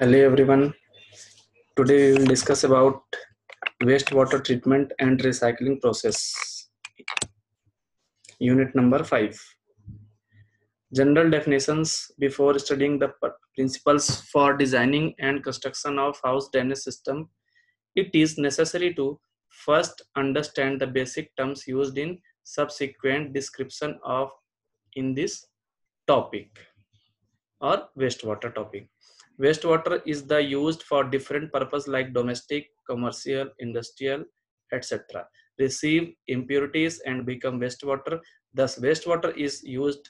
Hello everyone. Today we will discuss about wastewater treatment and recycling process. Unit number 5. General definitions before studying the principles for designing and construction of house drainage system. It is necessary to first understand the basic terms used in subsequent description of in this topic or wastewater topic wastewater is the used for different purpose like domestic commercial industrial etc receive impurities and become wastewater. Thus wastewater is used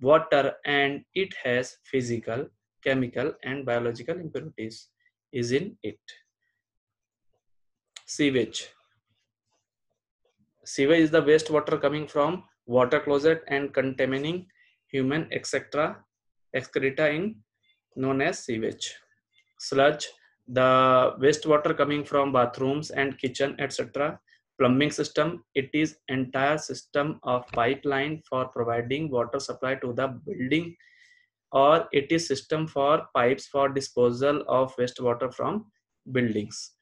water and it has physical chemical and biological impurities is in it. Sewage. Sewage is the wastewater coming from water closet and containing human etc excreta in known as sewage. Sullage, the wastewater coming from bathrooms and kitchen, etc. Plumbing system, it is entire system of pipeline for providing water supply to the building or it is system for pipes for disposal of wastewater from buildings.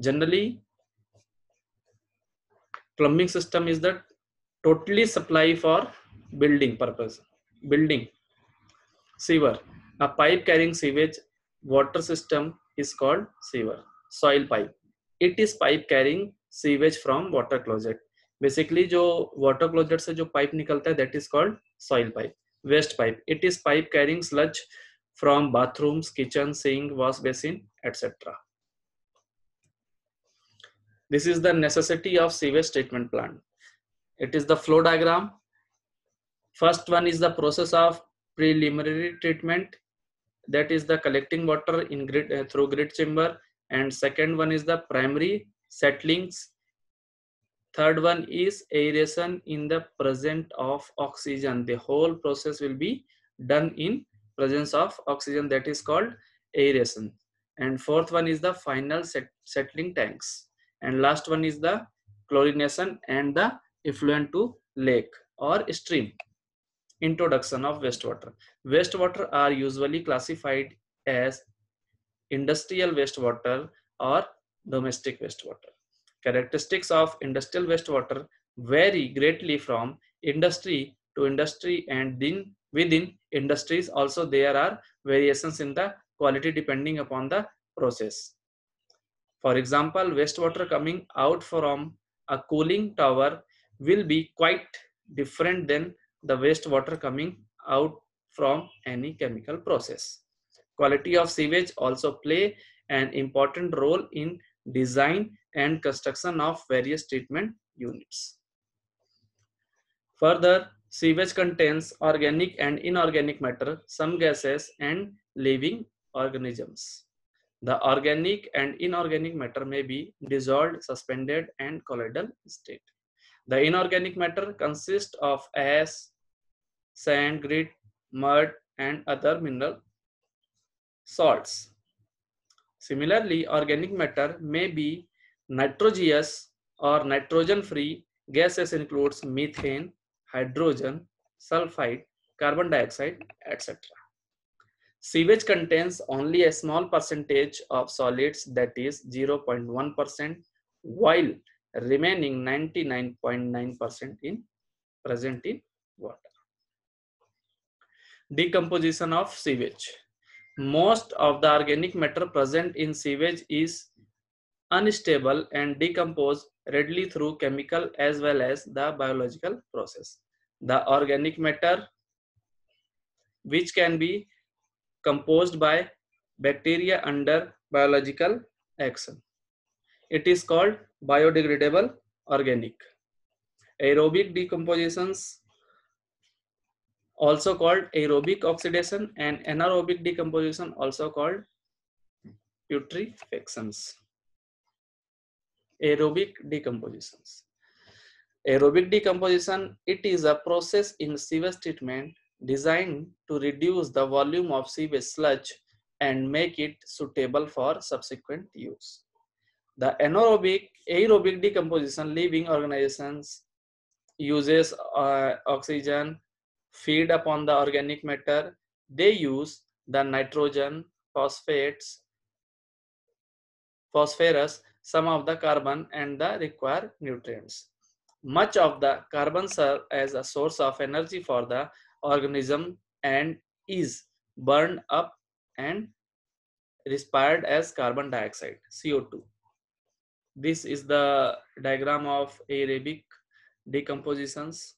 Generally, plumbing system is the totally supply for building purpose. Building sewer a pipe carrying sewage water system is called sewer soil pipe it is pipe carrying sewage from water closet basically जो water closet से जो pipe निकलता है that is called soil pipe waste pipe it is pipe carrying sludge from bathrooms kitchen sink wash basin etc this is the necessity of sewage treatment plant it is the flow diagram first one is the process of preliminary treatment that is the collecting water in grit uh, through grit chamber and second one is the primary settlings third one is aeration in the presence of oxygen. The whole process will be done in presence of oxygen that is called aeration. And fourth one is the final set, settling tanks. And last one is the chlorination and the effluent to lake or stream introduction of wastewater wastewater are usually classified as industrial wastewater or domestic wastewater characteristics of industrial wastewater vary greatly from industry to industry and in within industries. Also there are variations in the quality depending upon the process. For example wastewater coming out from a cooling tower will be quite different than the wastewater coming out from any chemical process. Quality of sewage also play an important role in design and construction of various treatment units. Further, sewage contains organic and inorganic matter, some gases and living organisms. The organic and inorganic matter may be dissolved, suspended and colloidal state. The inorganic matter consists of ash, sand, grit, mud, and other mineral salts. Similarly, organic matter may be nitrogenous or nitrogen-free gases includes methane, hydrogen, sulfide, carbon dioxide, etc. Sewage contains only a small percentage of solids that is 0.1% while remaining 99.9% in present in water decomposition of sewage. Most of the organic matter present in sewage is unstable and decompose readily through chemical as well as the biological process. The organic matter which can be composed by bacteria under biological action. It is called biodegradable organic. Aerobic decompositions also called aerobic oxidation and anaerobic decomposition also called putrefactions aerobic decompositions aerobic decomposition it is a process in sewage treatment designed to reduce the volume of sewage sludge and make it suitable for subsequent use. The anaerobic aerobic decomposition living organizations uses uh, oxygen feed upon the organic matter they use the nitrogen phosphates, phosphorus, some of the carbon and the required nutrients. Much of the carbon serve as a source of energy for the organism and is burned up and respired as carbon dioxide, CO2. This is the diagram of aerobic decompositions.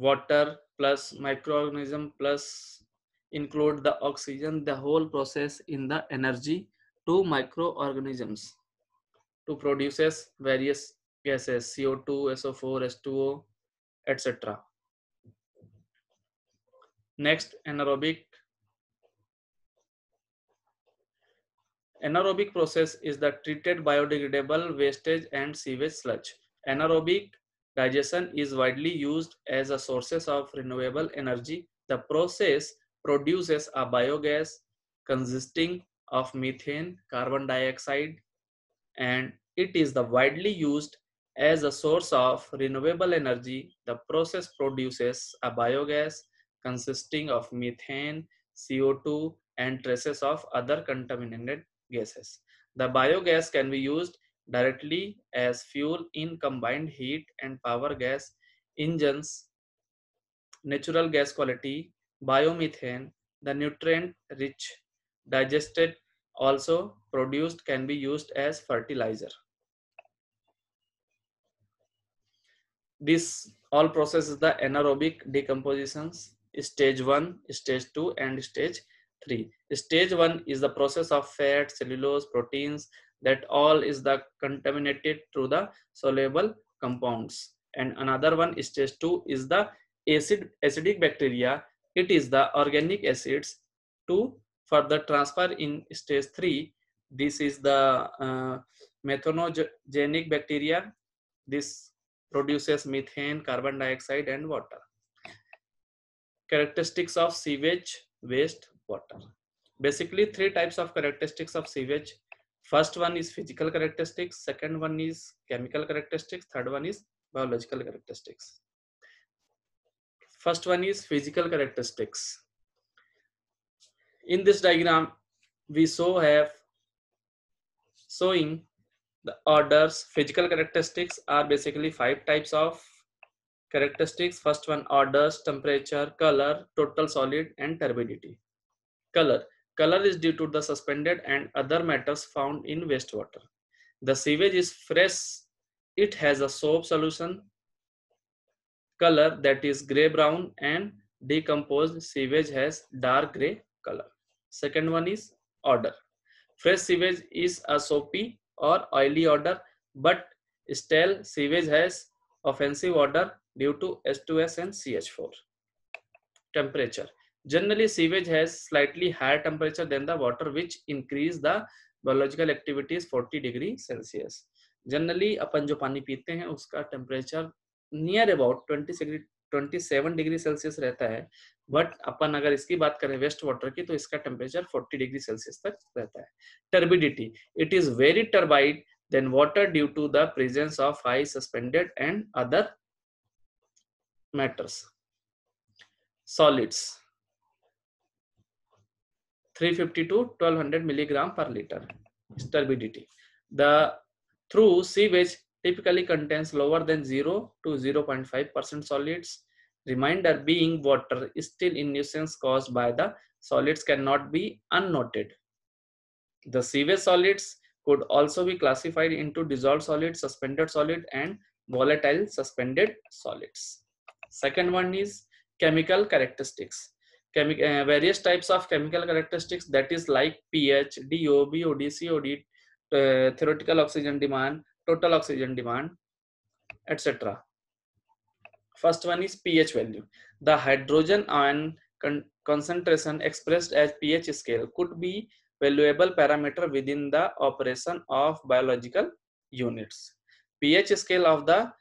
Water plus microorganism plus include the oxygen, the whole process in the energy to microorganisms to produces various gases CO2, SO4, S2O, etc. Next, anaerobic. Anaerobic process is the treated biodegradable wastage and sewage sludge. Anaerobic digestion is widely used as a sources of renewable energy. The process produces a biogas consisting of methane, carbon dioxide, and it is the widely used as a source of renewable energy. The process produces a biogas consisting of methane, CO2, and traces of other contaminated gases. The biogas can be used directly as fuel in combined heat and power gas engines, natural gas quality, biomethane, the nutrient rich digested also produced can be used as fertilizer. This all processes the anaerobic decompositions stage 1, stage 2 and stage 3. Stage 1 is the process of fat, cellulose, proteins that all is the contaminated through the soluble compounds. And another one stage 2 is the acid acidic bacteria. It is the organic acids to further transfer in stage 3. This is the uh, methanogenic bacteria. This produces methane, carbon dioxide and water characteristics of sewage waste water basically three types of characteristics of sewage first one is physical characteristics second one is chemical characteristics third one is biological characteristics. First one is physical characteristics. In this diagram we so have showing the orders. Physical characteristics are basically five types of characteristics. First one orders temperature color total solid and turbidity. Color color is due to the suspended and other matters found in wastewater the sewage is fresh it has a soap solution color that is gray brown and decomposed sewage has dark gray color second one is odor fresh sewage is a soapy or oily odor but stale sewage has offensive odor due to H2S and CH4. Temperature. Generally, sewage has slightly higher temperature than the water which increase the biological activities 40 degree Celsius. Generally, अपन जो पानी पीते हैं उसका temperature near about 20 degree 27 degree Celsius रहता है but अपन अगर इसकी बात करें वेस्ट वाटर की तो इसका टेम्परेचर 40 डिग्री सेल्सियस तक रहता है turbidity it is very turbid then water due to the presence of high suspended and other matters. Solids 350 to 1200 milligram per liter is turbidity. The through sewage typically contains lower than 0 to 0.5 percent solids. Reminder being water is still in nuisance caused by the solids cannot be unnoted. The sewage solids could also be classified into dissolved solid, suspended solid and volatile suspended solids. Second one is chemical characteristics. Chemi uh, various types of chemical characteristics that is like pH, DO, BOD, COD, uh, theoretical oxygen demand, total oxygen demand, etc. First one is pH value. The hydrogen ion con concentration expressed as pH scale could be valuable parameter within the operation of biological units. pH scale of the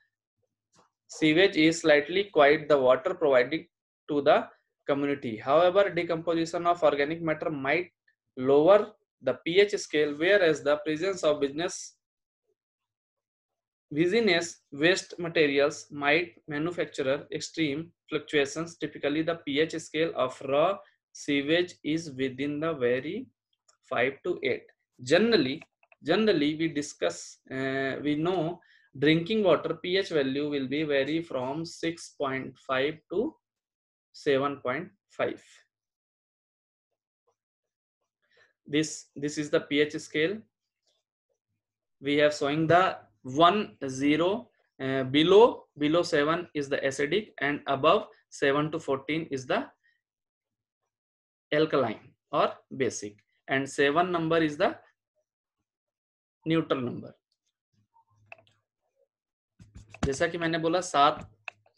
Sewage is slightly quite the water provided to the community. However, decomposition of organic matter might lower the pH scale, whereas the presence of business business waste materials might manufacture extreme fluctuations. Typically, the pH scale of raw sewage is within the very 5 to 8 generally generally we discuss uh, we know drinking water ph value will be vary from 6.5 to 7.5 this this is the ph scale we have showing the 1 0 uh, below below 7 is the acidic and above 7 to 14 is the alkaline or basic and 7 number is the neutral number जैसा कि मैंने बोला सात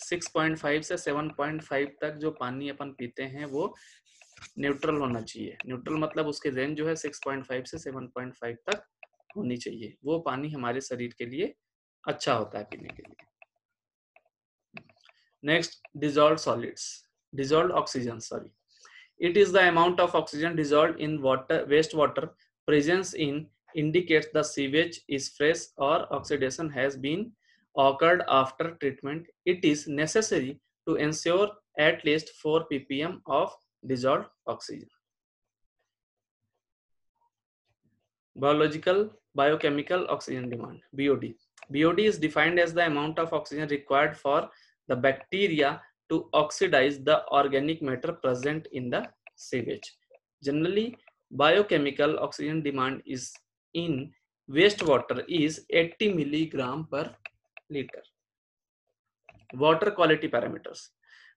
6.5 से 7.5 तक जो पानी अपन पीते हैं, वो न्यूट्रल होना चाहिए। न्यूट्रल मतलब उसके रेंज जो है 6.5 से 7.5 तक होनी चाहिए। वो पानी हमारे शरीर के लिए अच्छा होता है पीने के लिए। Next dissolve solids. Dissolve oxygen, sorry. It is the amount of oxygen dissolve in water, waste water presence in, indicates the sewage is fresh और oxidation has been occurred after treatment it is necessary to ensure at least 4 ppm of dissolved oxygen. Biological biochemical oxygen demand bod bod is defined as the amount of oxygen required for the bacteria to oxidize the organic matter present in the sewage. Generally biochemical oxygen demand is in wastewater is 80 milligram per liter. Water quality parameters.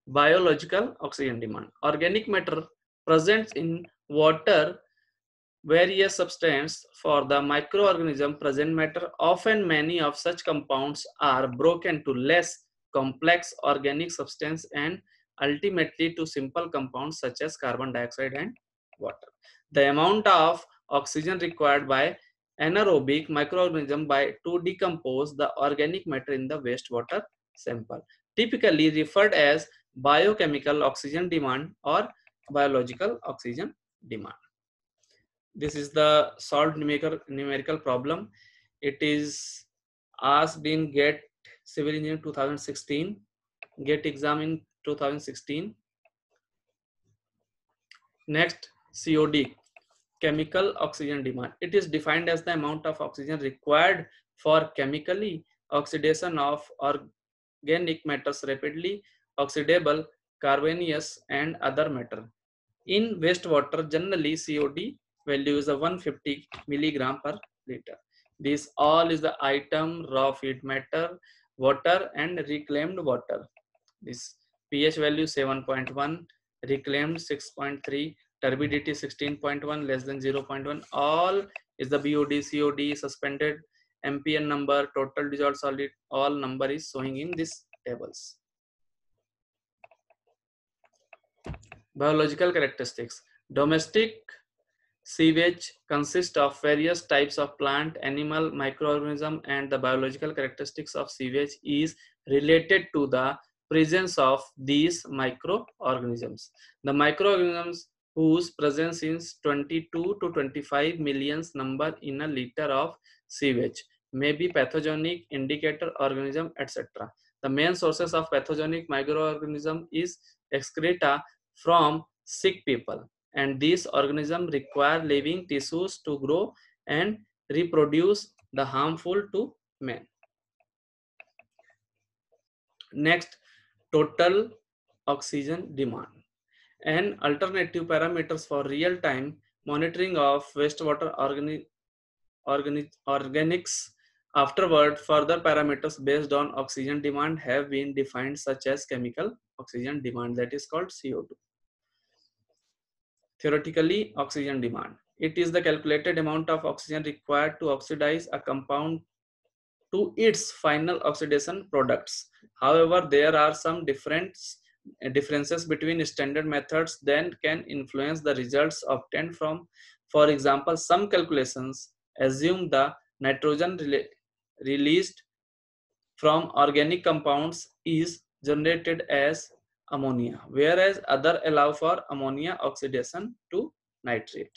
Biological oxygen demand. Organic matter present in water various substance for the microorganism. Present matter often many of such compounds are broken to less complex organic substance and ultimately to simple compounds such as carbon dioxide and water. The amount of oxygen required by anaerobic microorganism by to decompose the organic matter in the wastewater sample typically referred as biochemical oxygen demand or biological oxygen demand. This is the solved numerical numerical problem. It is asked in GATE civil engineering 2016 GATE exam in 2016 next cod chemical oxygen demand. It is defined as the amount of oxygen required for chemically oxidation of organic matters rapidly oxidable carbonaceous and other matter. In wastewater generally cod value is a 150 milligram per liter. This all is the item raw feed matter water and reclaimed water. This pH value 7.1, reclaimed 6.3, turbidity 16.1, less than 0.1. All is the BOD, COD, suspended, MPN number, total dissolved solid, all number is showing in these tables. Biological characteristics. Domestic sewage consists of various types of plant, animal, microorganism, and the biological characteristics of sewage is related to the presence of these microorganisms. The microorganisms whose presence is 22 to 25 millions number in a liter of sewage may be pathogenic indicator organism etc. The main sources of pathogenic microorganism is excreta from sick people and these organisms require living tissues to grow and reproduce the harmful to man. Next, total oxygen demand and alternative parameters for real-time monitoring of wastewater organic, organic, organics. Afterward further parameters based on oxygen demand have been defined such as chemical oxygen demand that is called co2 theoretically oxygen demand. It is the calculated amount of oxygen required to oxidize a compound to its final oxidation products. However, there are some difference, differences between standard methods then can influence the results obtained from, for example, some calculations assume the nitrogen re released from organic compounds is generated as ammonia, whereas other allow for ammonia oxidation to nitrate.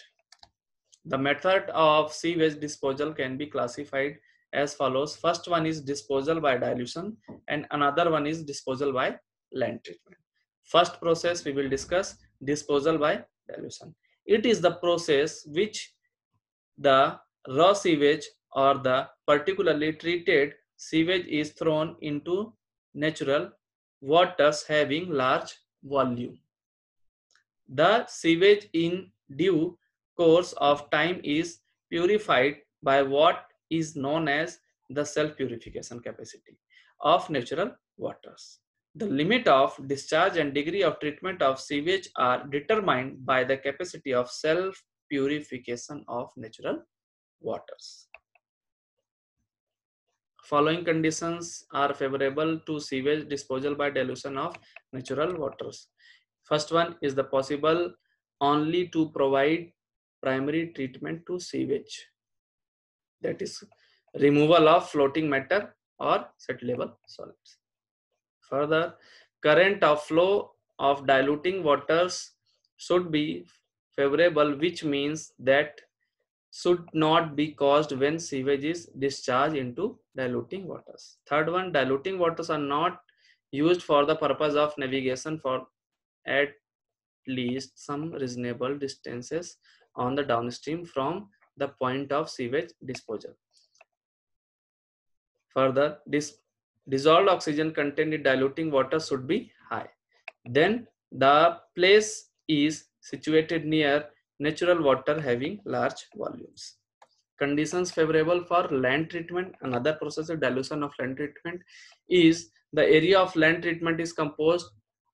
The method of sewage disposal can be classified as follows. First one is disposal by dilution and another one is disposal by land treatment. First process we will discuss disposal by dilution. It is the process which the raw sewage or the particularly treated sewage is thrown into natural waters having large volume. The sewage in due course of time is purified by what is known as the self-purification capacity of natural waters. The limit of discharge and degree of treatment of sewage are determined by the capacity of self-purification of natural waters. Following conditions are favorable to sewage disposal by dilution of natural waters. First one is the possible only to provide primary treatment to sewage. That is removal of floating matter or settleable solids. Further, current of flow of diluting waters should be favorable, which means that should not be caused when sewage is discharged into diluting waters. Third one, diluting waters are not used for the purpose of navigation for at least some reasonable distances on the downstream from the point of sewage disposal. Further, this dissolved oxygen content in diluting water should be high. Then the place is situated near natural water having large volumes. Conditions favorable for land treatment, another process of dilution of land treatment is the area of land treatment is composed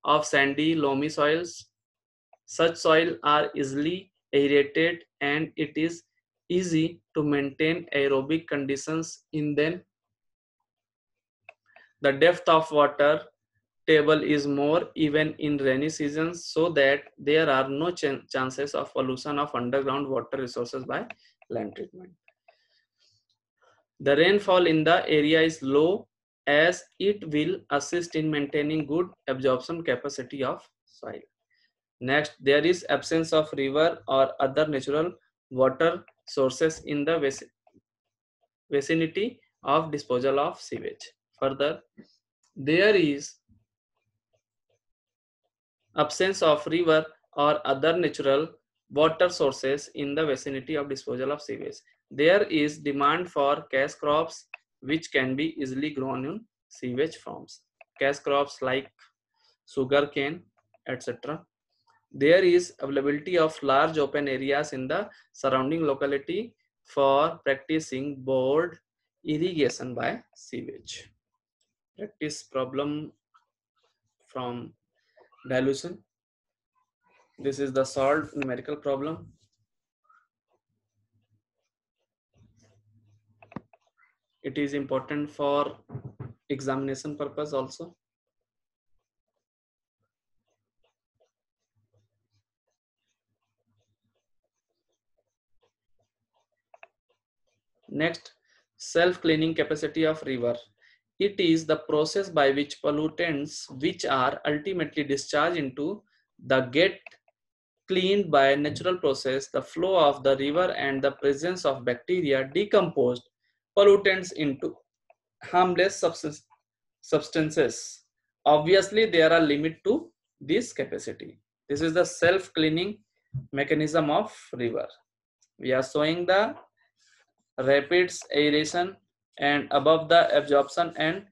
of sandy, loamy soils. Such soil are easily aerated and it is easy to maintain aerobic conditions in them the depth of water table is more even in rainy seasons so that there are no ch chances of pollution of underground water resources by land treatment. The rainfall in the area is low as it will assist in maintaining good absorption capacity of soil. Next, there is absence of river or other natural water sources in the vicinity of disposal of sewage. Further, there is absence of river or other natural water sources in the vicinity of disposal of sewage. There is demand for cash crops which can be easily grown in sewage farms. Cash crops like sugar cane, etc. There is availability of large open areas in the surrounding locality for practicing broad irrigation by sewage practice problem from dilution. This is the solved numerical problem. It is important for examination purpose also. Next, self-cleaning capacity of river. It is the process by which pollutants which are ultimately discharged into the get cleaned by natural process, the flow of the river and the presence of bacteria decomposed pollutants into harmless substances. Obviously, there are limit to this capacity. This is the self-cleaning mechanism of river. We are showing the rapids aeration and above the absorption and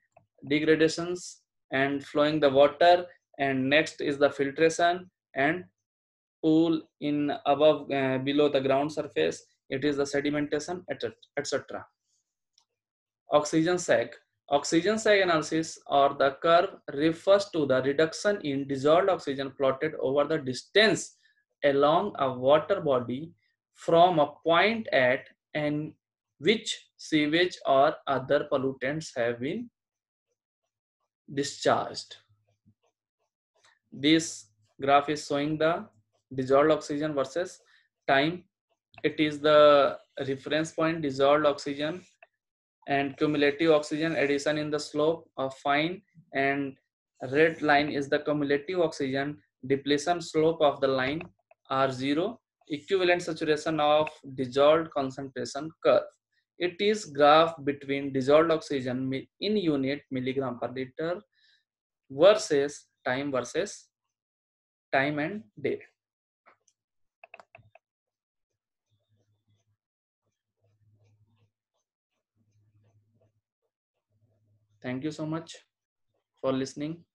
degradations and flowing the water. And next is the filtration and pool in above uh, below the ground surface. It is the sedimentation etc oxygen sag. Oxygen sag analysis or the curve refers to the reduction in dissolved oxygen plotted over the distance along a water body from a point at an which sewage or other pollutants have been discharged. This graph is showing the dissolved oxygen versus time. It is the reference point dissolved oxygen and cumulative oxygen addition in the slope of fine and red line is the cumulative oxygen depletion slope of the line R0 equivalent saturation of dissolved concentration curve. It is graph between dissolved oxygen in unit milligram per liter versus time versus time and day. Thank you so much for listening.